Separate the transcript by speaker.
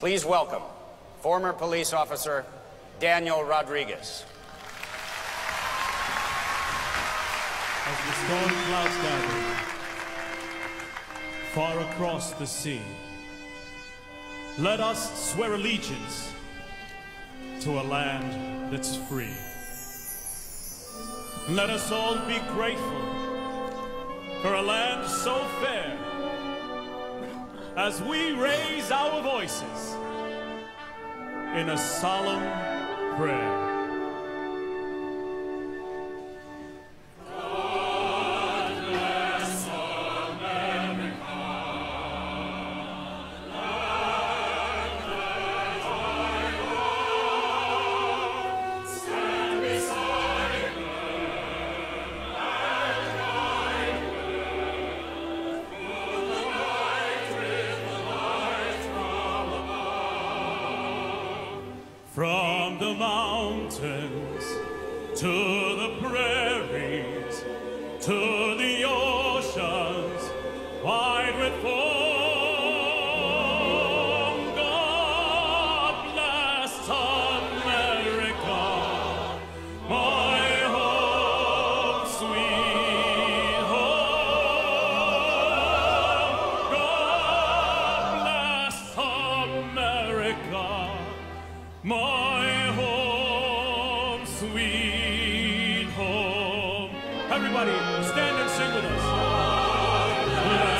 Speaker 1: Please welcome former police officer Daniel Rodriguez.
Speaker 2: As the storm clouds gather far across the sea, let us swear allegiance to a land that's free. Let us all be grateful for a land so fair as we raise our voices in a solemn prayer. From the mountains to the prairies to the oceans wide with. my home, sweet home. Everybody, stand and sing with us.